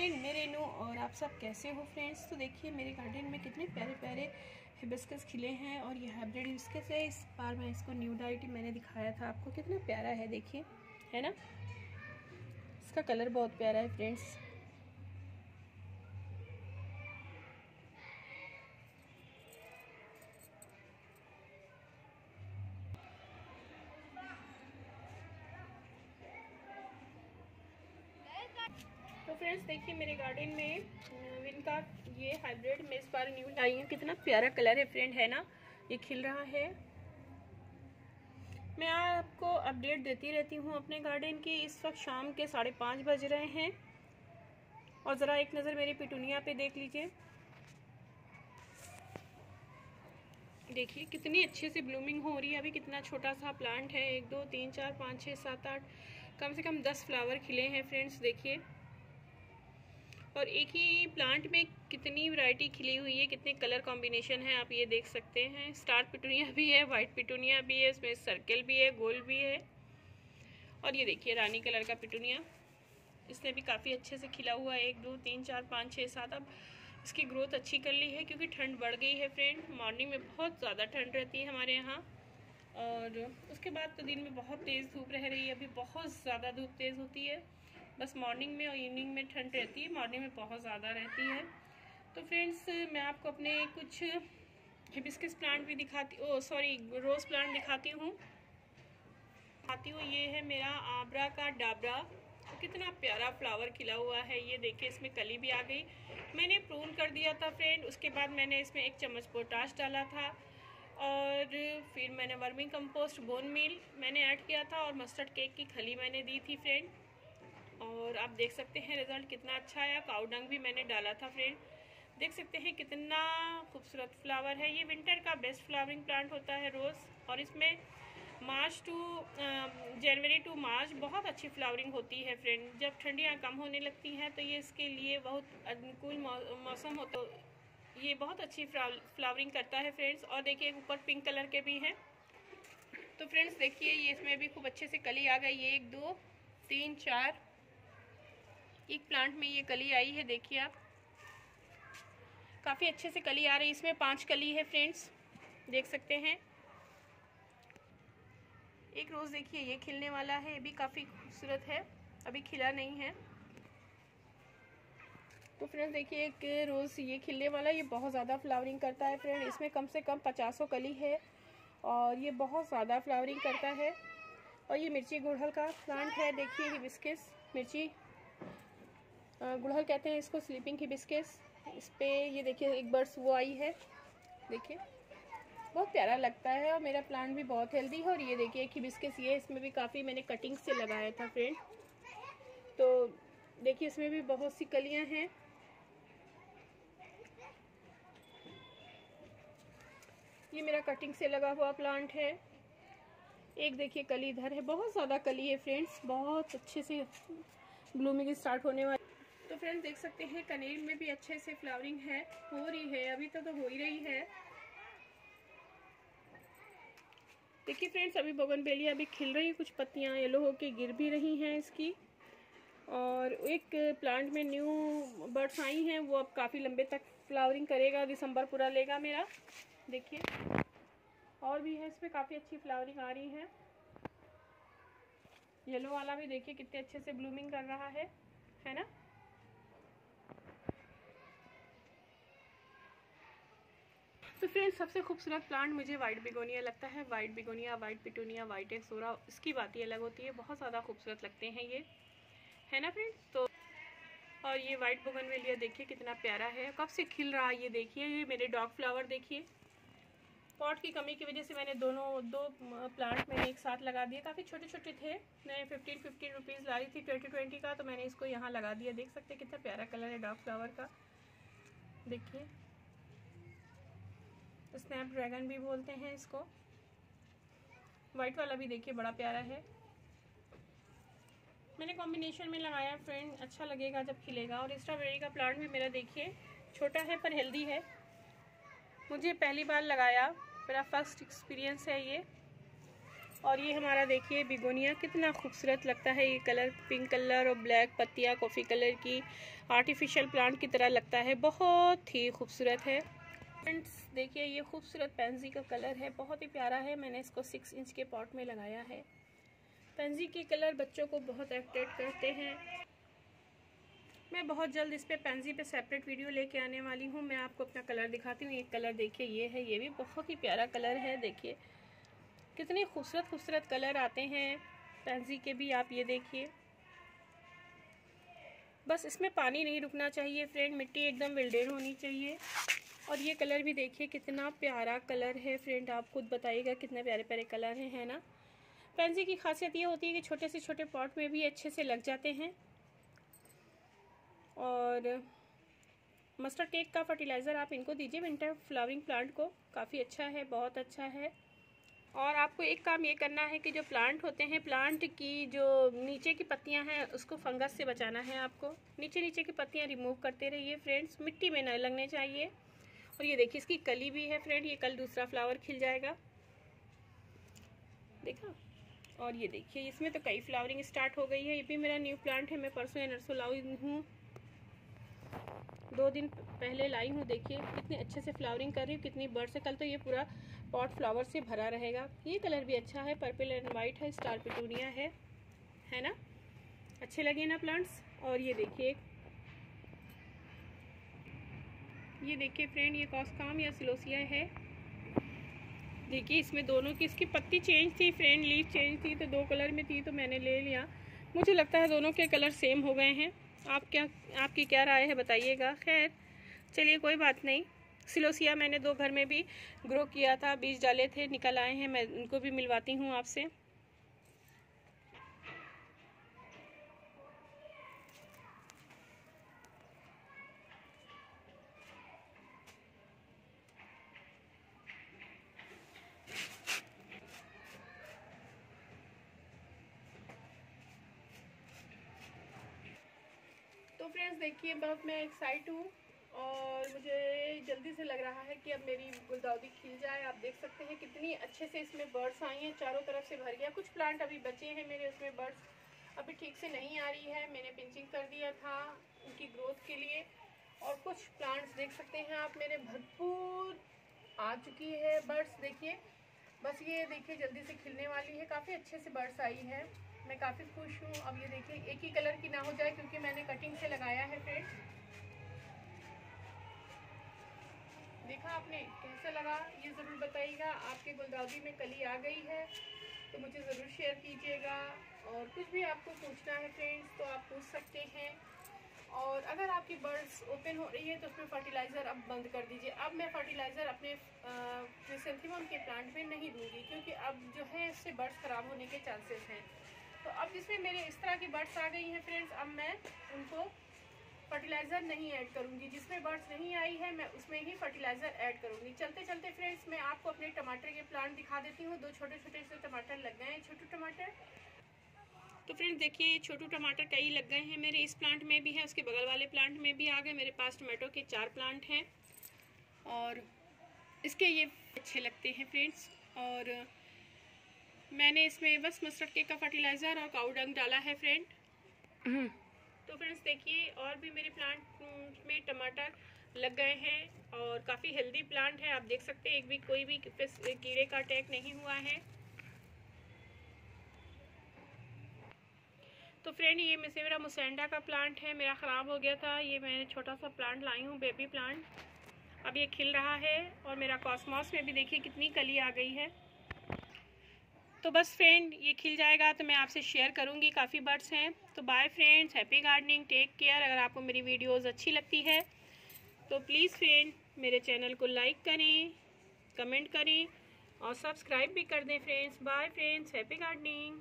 Friend, मेरे no और आप सब कैसे हो फ्रेंड्स? तो देखिए, मेरे गार्डन में कितने प्यारे प्यारे हिबिस्कस खिले हैं और ये हाइब्रिड हिबिस्कस है। इस बार मैं इसको न्यू डाइट मैंने दिखाया था आपको। कितना प्यारा है, देखिए, है ना? इसका कलर बहुत प्यारा है फ्रेंड्स तो फ्रेंड्स देखिए मेरे गार्डन में विन का ये हाइब्रिड मैं इस बार न्यू लाई हूँ। कितना प्यारा कलर है फ्रेंड है ना? ये खिल रहा है। मैं आपको अपडेट देती रहती हूँ अपने गार्डन की। इस वक्त शाम के साढ़े पाँच बज रहे हैं। और ज़रा एक नज़र मेरी पिटूनिया पे देख लीजिए। देखिए, कितनी अच्छे से ब्लूमिंग हो रही है। अभी कितना छोटा सा प्लांट है। एक, दो, तीन, चार, पाँच, छः, सात, आठ, कम से कम दस फ्लावर खिले हैं फ्रेंड्स देखिए। और एक ही प्लांट में कितनी वैरायटी खिली हुई है, कितने कलर कॉम्बिनेशन है, आप ये देख सकते हैं। स्टार पिटूनिया भी है वाइट पिटूनिया भी है, इसमें सर्कल भी है, गोल भी है। और ये देखिए, रानी कलर का पिटूनिया इसने भी काफ़ी अच्छे से खिला हुआ है, एक, दो, तीन, चार, पाँच छः सात। अब इसकी ग्रोथ अच्छी कर ली है, क्योंकि ठंड बढ़ गई है फ्रेंड मॉर्निंग में बहुत ज़्यादा ठंड रहती है हमारे यहाँ। और उसके बाद तो दिन में बहुत तेज़ धूप रह रही है, अभी बहुत ज़्यादा धूप तेज़ होती है। बस मॉर्निंग में और इवनिंग में ठंड रहती है मॉर्निंग में बहुत ज़्यादा रहती है। तो फ्रेंड्स मैं आपको अपने कुछ हिबिस्किस प्लांट भी दिखाती, ओ सॉरी रोज़ प्लांट दिखाती हूँ। दिखाती हूँ, ये है मेरा आबरा का डाबरा। तो कितना प्यारा फ्लावर खिला हुआ है, ये देखिए, इसमें कली भी आ गई। मैंने प्रून कर दिया था फ्रेंड उसके बाद मैंने इसमें एक चम्मच पोटाश डाला था। और फिर मैंने वर्मिंग कंपोस्ट बोन मील मैंने ऐड किया था और मस्टर्ड केक की खली मैंने दी थी फ्रेंड और आप देख सकते हैं रिज़ल्ट कितना अच्छा आया। काउडंग भी मैंने डाला था फ्रेंड देख सकते हैं कितना खूबसूरत फ्लावर है। ये विंटर का बेस्ट फ्लावरिंग प्लांट होता है रोज़ और इसमें मार्च टू जनवरी टू मार्च बहुत अच्छी फ्लावरिंग होती है फ्रेंड जब ठंडियाँ कम होने लगती हैं तो ये इसके लिए बहुत अनुकूल मौसम हो तो ये बहुत अच्छी फ्लावरिंग करता है फ्रेंड्स और देखिए, ऊपर पिंक कलर के भी हैं। तो फ्रेंड्स देखिए, ये इसमें भी खूब अच्छे से कली आ गई। है एक, दो, तीन, चार एक प्लांट में ये कली आई है, देखिए आप। काफ़ी अच्छे से कली आ रही है, इसमें पाँच कली है फ्रेंड्स देख सकते हैं। एक रोज़ देखिए, ये खिलने वाला है, ये भी काफ़ी खूबसूरत है, अभी खिला नहीं है। तो फ्रेंड्स देखिए, एक रोज़ ये खिलने वाला, ये बहुत ज़्यादा फ्लावरिंग करता है फ्रेंड इसमें कम से कम पचासों कली है, और ये बहुत ज़्यादा फ्लावरिंग करता है। और ये मिर्ची गुड़हल का प्लांट है, देखिए हिबिस्किस मिर्ची। गुड़हल कहते हैं इसको स्लीपिंग की बिस्किट्स इस पर ये देखिए, एक बर्ड्स वो आई है। देखिए, बहुत प्यारा लगता है और मेरा प्लांट भी बहुत हेल्दी है और ये देखिए, एक ही बिस्किस ये इसमें भी काफ़ी मैंने कटिंग से लगाया था फ्रेंड तो देखिए, इसमें भी बहुत सी कलियाँ हैं। ये मेरा कटिंग से लगा हुआ प्लांट है। एक देखिए, कली इधर है। बहुत ज़्यादा कली है फ्रेंड्स बहुत अच्छे से ब्लूमिंग स्टार्ट होने वाली तो फ्रेंड्स देख सकते हैं कनेर में भी अच्छे से फ्लावरिंग है हो रही है अभी तो, तो हो ही रही है। देखिए फ्रेंड्स अभी बेलिया अभी खिल रही है कुछ पत्तियाँ येलो होके गिर भी रही हैं इसकी। और एक प्लांट में न्यू बर्ड्स आई हैं वो अब काफ़ी लंबे तक फ्लावरिंग करेगा दिसंबर पूरा लेगा मेरा। देखिए और भी है इसमें काफ़ी अच्छी फ्लावरिंग आ रही है। येलो वाला भी देखिए कितने अच्छे से ब्लूमिंग कर रहा है है ना? फ्रेंड्स, सबसे खूबसूरत प्लांट मुझे वाइट बिगोनिया लगता है। White begonia white petunia white ixora इसकी बात ही अलग होती है। बहुत ज़्यादा खूबसूरत लगते हैं ये। है ना फ्रेंड्स तो और ये वाइट बोगनवेलिया देखिए, कितना प्यारा है। कब से खिल रहा है ये देखिए, ये मेरे डॉग फ्लावर देखिए। पॉट की कमी की वजह से मैंने दोनों, दो प्लांट मैंने एक साथ लगा दिए। काफ़ी छोटे छोटे थे। मैं फिफ्टीन फिफ्टीन रुपीज़ ला रही थी ट्वेंटी ट्वेंटी का तो मैंने इसको यहाँ लगा दिया। देख सकते कितना प्यारा कलर है डॉग फ्लावर का। देखिए। स्नैप ड्रैगन भी बोलते हैं इसको। वाइट वाला भी देखिए, बड़ा प्यारा है। मैंने कॉम्बिनेशन में लगाया फ्रेंड अच्छा लगेगा जब खिलेगा। और स्ट्रॉबेरी का प्लांट भी मेरा देखिए, छोटा है पर हेल्दी है। मुझे पहली बार लगाया, मेरा फ़र्स्ट एक्सपीरियंस है ये। और ये हमारा देखिए बिगोनिया कितना खूबसूरत लगता है। ये कलर पिंक कलर और ब्लैक पत्तियाँ कॉफ़ी कलर की आर्टिफिशियल प्लांट की तरह लगता है। बहुत ही खूबसूरत है। फ्रेंड्स देखिए, ये खूबसूरत पेंजी का कलर है, बहुत ही प्यारा है। मैंने इसको सिक्स इंच के पॉट में लगाया है। पेंजी के कलर बच्चों को बहुत अट्रैक्ट करते हैं। मैं बहुत जल्द इस पर पेंजी पे सेपरेट वीडियो लेके आने वाली हूँ। मैं आपको अपना कलर दिखाती हूँ। एक कलर देखिए, ये है, ये भी बहुत ही प्यारा कलर है, देखिए। कितने खूबसूरत खूबसूरत कलर आते हैं पेंजी के भी, आप ये देखिए। बस इसमें पानी नहीं रुकना चाहिए फ्रेंड मिट्टी एकदम विल्डेर होनी चाहिए। और ये कलर भी देखिए, कितना प्यारा कलर है फ्रेंड। आप खुद बताइएगा कितने प्यारे प्यारे कलर हैं, है ना? पेंजी की खासियत ये होती है कि छोटे से छोटे पॉट में भी अच्छे से लग जाते हैं। और मस्टर्ड केक का फर्टिलाइज़र आप इनको दीजिए, विंटर फ्लावरिंग प्लांट को। काफ़ी अच्छा है, बहुत अच्छा है। और आपको एक काम ये करना है कि जो प्लांट होते हैं, प्लांट की जो नीचे की पत्तियाँ हैं, उसको फंगस से बचाना है आपको। नीचे नीचे की पत्तियाँ रिमूव करते रहिए फ्रेंड्स, मिट्टी में न लगने चाहिए। और ये देखिए, इसकी कली भी है फ्रेंड ये कल दूसरा फ्लावर खिल जाएगा। देखा? और ये देखिए, इसमें तो कई फ्लावरिंग स्टार्ट हो गई है। ये भी मेरा न्यू प्लांट है, मैं परसों नर्सो लाई हूँ। दो दिन पहले लाई हूँ, देखिए, कितने अच्छे से फ्लावरिंग कर रही हूँ, कितनी बर्ड से कल तो ये पूरा पॉट फ्लावर से भरा रहेगा। ये कलर भी अच्छा है पर्पल एंड वाइट है स्टार पिटूनिया है है ना? अच्छे लगे ना प्लांट्स और ये देखिए ये देखिए फ्रेंड ये कॉस्काम या सिलोसिया है। देखिए, इसमें दोनों की, इसकी पत्ती चेंज थी फ्रेंड लीफ चेंज थी तो दो कलर में थी तो मैंने ले लिया। मुझे लगता है दोनों के कलर सेम हो गए हैं। आप क्या, आपकी क्या राय है, बताइएगा। खैर, चलिए, कोई बात नहीं। सिलोसिया मैंने दो घर में भी ग्रो किया था, बीज डाले थे, निकल आए हैं, मैं उनको भी मिलवाती हूँ आपसे। फ्रेंड्स देखिए बहुत मैं एक्साइट हूँ और मुझे जल्दी से लग रहा है कि अब मेरी गुलदाउदी खिल जाए। आप देख सकते हैं कितनी अच्छे से इसमें बर्ड्स आई हैं। चारों तरफ़ से भर गया। कुछ प्लांट अभी बचे हैं मेरे उसमें बर्ड्स अभी ठीक से नहीं आ रही है। मैंने पिंचिंग कर दिया था उनकी ग्रोथ के लिए। और कुछ प्लांट्स देख सकते हैं आप। मेरे भरपूर आ चुकी है बर्ड्स देखिए, बस ये देखिए, जल्दी से खिलने वाली है। काफ़ी अच्छे से बर्ड्स आई है। मैं काफ़ी खुश हूँ। अब ये देखिए, एक ही कलर की ना हो जाए क्योंकि मैंने कटिंग से लगाया है फ्रेंड देखा आपने, कैसा लगा? ये ज़रूर बताइएगा। आपके गुलदाउदी में कली आ गई है तो मुझे ज़रूर शेयर कीजिएगा। और कुछ भी आपको पूछना है फ्रेंड्स तो आप पूछ सकते हैं। और अगर आपकी बर्ड्स ओपन हो रही है तो उसमें फर्टिलाइज़र अब बंद कर दीजिए। अब मैं फर्टिलाइज़र अपने क्रिसेंथीमम के प्लांट में नहीं दूँगी, क्योंकि अब जो है, इससे बर्ड्स ख़राब होने के चांसेस हैं। तो अब जिसमें मेरे इस तरह की बर्ड्स आ गई हैं फ्रेंड्स अब मैं उनको फर्टिलाइज़र नहीं ऐड करूँगी। जिसमें बर्ड्स नहीं आई है, मैं उसमें ही फर्टिलाइज़र ऐड करूँगी। चलते चलते फ्रेंड्स मैं आपको अपने टमाटर के प्लांट दिखा देती हूँ। दो छोटे छोटे से टमाटर लग गए हैं, छोटे टमाटर। तो फ्रेंड्स देखिए, ये छोटू टमाटर कई लग गए हैं मेरे इस प्लांट में भी है, उसके बगल वाले प्लांट में भी आ गए। मेरे पास टमाटो के चार प्लांट हैं और इसके ये अच्छे लगते हैं फ्रेंड्स और मैंने इसमें बस मस्टर्ड केक का फर्टिलाइज़र और काउ डंग डाला है फ्रेंड हम्म। तो फ्रेंड्स देखिए और भी मेरे प्लांट में टमाटर लग गए हैं और काफ़ी हेल्दी प्लांट है। आप देख सकते हैं एक भी कोई भी कीड़े का अटैक नहीं हुआ है। तो फ्रेंड ये में से मेरा मुसेंडा का प्लांट है मेरा ख़राब हो गया था। ये मैंने छोटा सा प्लांट लाई हूँ बेबी प्लांट अब ये खिल रहा है और मेरा कॉस्मॉस में भी देखिए कितनी कली आ गई है। तो बस फ्रेंड ये खिल जाएगा तो मैं आपसे शेयर करूँगी, काफ़ी बर्ड्स हैं। तो bye friends happy gardening take care अगर आपको मेरी वीडियोज़ अच्छी लगती है। तो प्लीज़ फ्रेंड मेरे चैनल को लाइक करें कमेंट करें और सब्सक्राइब भी कर दें friends bye friends happy gardening